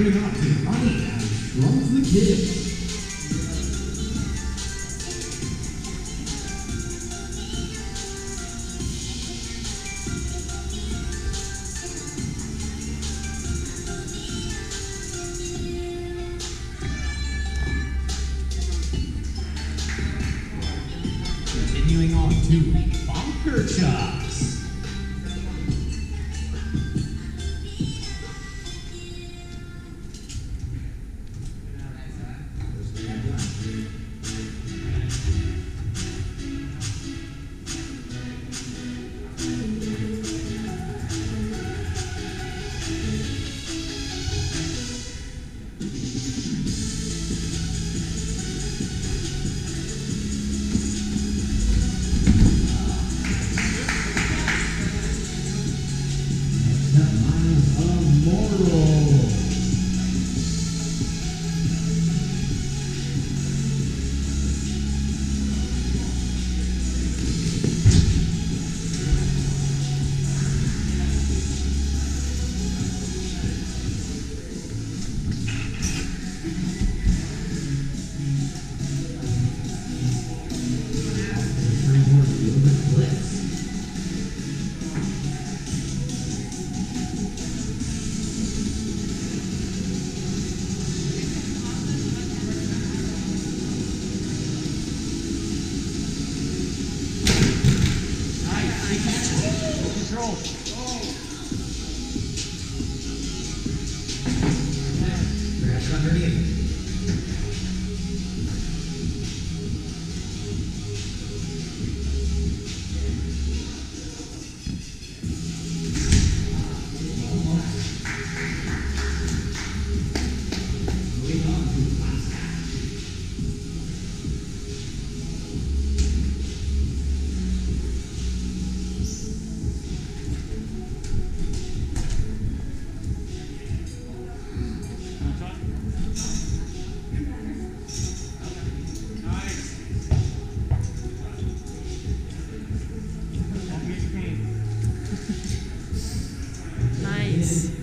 Moving on to Shrunk the. Continuing on to Bunker Chops. Control. this